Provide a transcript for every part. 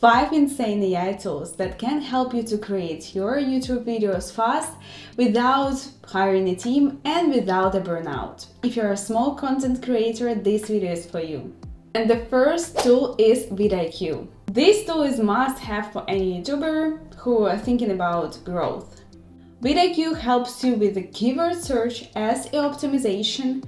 5 insane AI tools that can help you to create your YouTube videos fast without hiring a team and without a burnout. If you're a small content creator, this video is for you. And the first tool is vidIQ. This tool is must have for any YouTuber who are thinking about growth. vidIQ helps you with the keyword search, SEO optimization,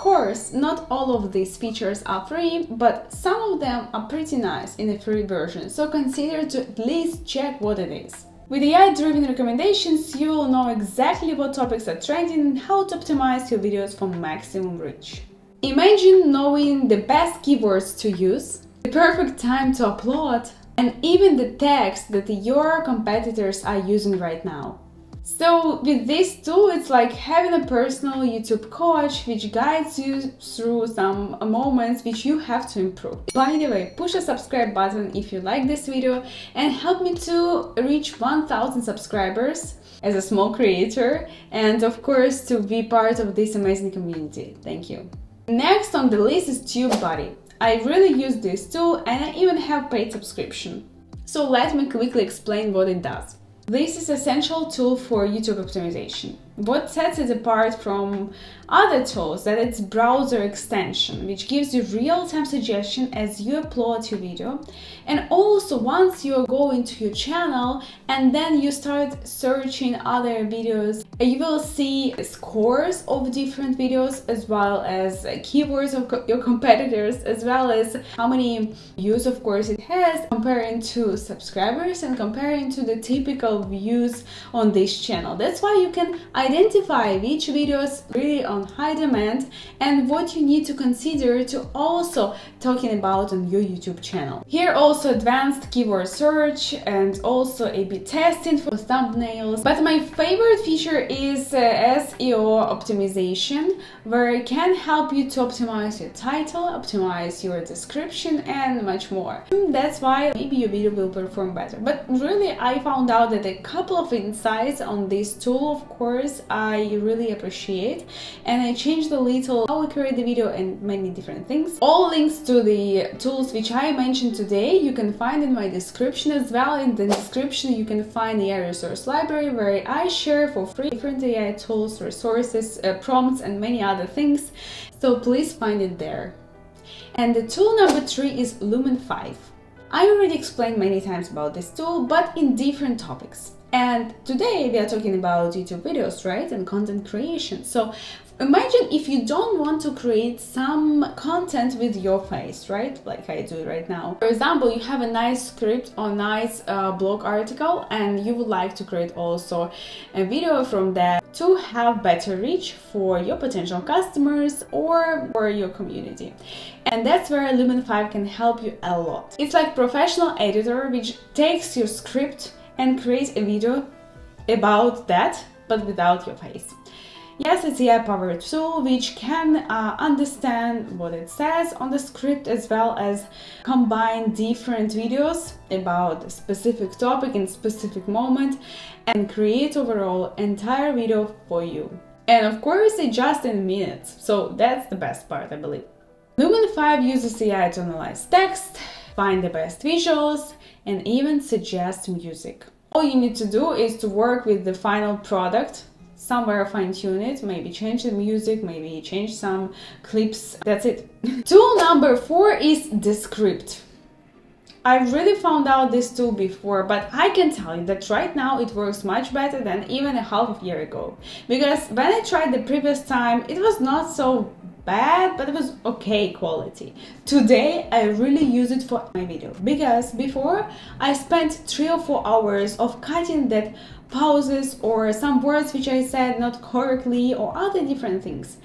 course, not all of these features are free, but some of them are pretty nice in the free version, so consider to at least check what it is. With the AI-driven recommendations, you will know exactly what topics are trending and how to optimize your videos for maximum reach. Imagine knowing the best keywords to use, the perfect time to upload, and even the text that your competitors are using right now. So with this tool, it's like having a personal YouTube coach which guides you through some moments which you have to improve. By the way, push the subscribe button if you like this video and help me to reach 1000 subscribers as a small creator and of course to be part of this amazing community. Thank you. Next on the list is TubeBuddy. I really use this tool and I even have paid subscription. So let me quickly explain what it does. This is essential tool for YouTube optimization. What sets it apart from other tools that it's browser extension, which gives you real-time suggestion as you upload your video. And also once you go into your channel and then you start searching other videos, you will see scores of different videos as well as keywords of your competitors, as well as how many views of course it has comparing to subscribers and comparing to the typical views on this channel. That's why you can identify which videos really on high demand and what you need to consider to also talking about on your YouTube channel. Here also advanced keyword search and also A-B testing for thumbnails. But my favorite feature is uh, SEO optimization where it can help you to optimize your title, optimize your description and much more. That's why maybe your video will perform better. But really I found out that a couple of insights on this tool of course I really appreciate and I changed a little how I create the video and many different things. All links to the tools which I mentioned today you can find in my description as well. In the description you can find the resource library where I share for free different AI tools, resources, uh, prompts and many other things. So please find it there. And the tool number three is Lumen 5. I already explained many times about this tool, but in different topics. And today we are talking about YouTube videos, right? And content creation. So imagine if you don't want to create some content with your face, right? Like I do right now. For example, you have a nice script or nice uh, blog article and you would like to create also a video from that to have better reach for your potential customers or for your community. And that's where Lumen 5 can help you a lot. It's like professional editor which takes your script and create a video about that, but without your face. Yes, it's a powered tool which can uh, understand what it says on the script as well as combine different videos about a specific topic in specific moment and create overall entire video for you. And of course, it's just in minutes, so that's the best part, I believe. Lumen 5 uses AI to analyze text, find the best visuals, and even suggest music. All you need to do is to work with the final product somewhere fine tune it, maybe change the music, maybe change some clips. That's it. tool number four is Descript. I really found out this tool before, but I can tell you that right now it works much better than even a half of year ago. Because when I tried the previous time, it was not so bad, but it was okay quality. Today, I really use it for my video because before I spent three or four hours of cutting that pauses or some words which I said not correctly or other different things.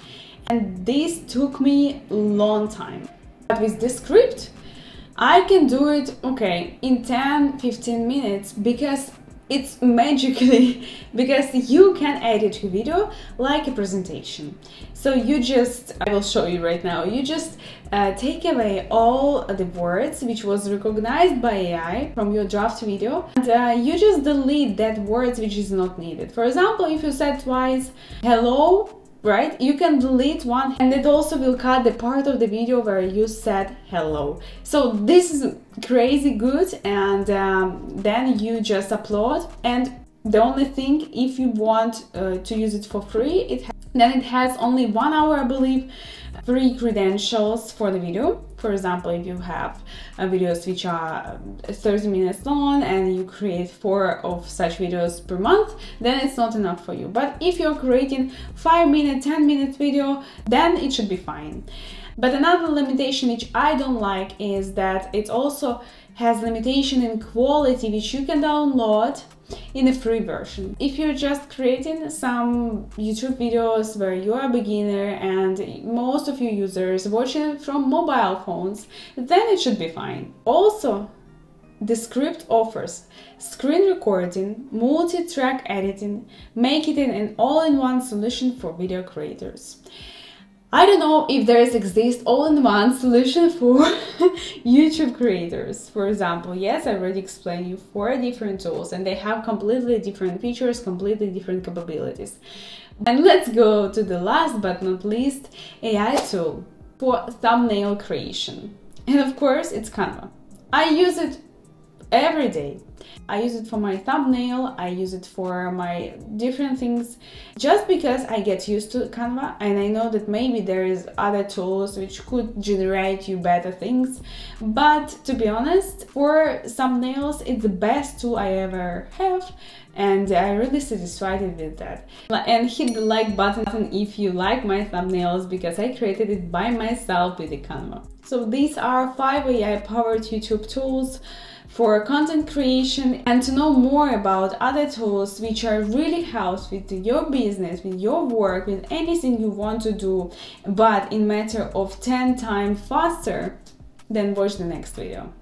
And this took me long time. But with Descript I can do it, okay, in 10-15 minutes because it's magically because you can edit your video like a presentation. So you just i will show you right now you just uh, take away all the words which was recognized by ai from your draft video and uh, you just delete that words which is not needed. For example if you said twice hello right? You can delete one and it also will cut the part of the video where you said hello. So this is crazy good and um, then you just upload and the only thing if you want uh, to use it for free it then it has only one hour I believe free credentials for the video. For example, if you have videos which are um, 30 minutes long and you create four of such videos per month, then it's not enough for you. But if you're creating 5 minute, 10 minute video, then it should be fine. But another limitation which I don't like is that it also has limitation in quality which you can download in a free version. If you're just creating some YouTube videos where you are a beginner and most of your users watching from mobile phones, then it should be fine. Also, Descript offers screen recording, multi-track editing, making it an all-in-one solution for video creators. I don't know if there is exist all-in-one solution for YouTube creators. For example, yes, I already explained you four different tools and they have completely different features, completely different capabilities. And let's go to the last but not least AI tool for thumbnail creation. And of course, it's Canva. I use it every day. I use it for my thumbnail, I use it for my different things just because I get used to Canva and I know that maybe there is other tools which could generate you better things but to be honest for thumbnails it's the best tool I ever have and I'm really satisfied with that. And hit the like button if you like my thumbnails because I created it by myself with the Canva. So these are five AI powered YouTube tools for content creation and to know more about other tools which are really helps with your business, with your work, with anything you want to do, but in matter of 10 times faster, then watch the next video.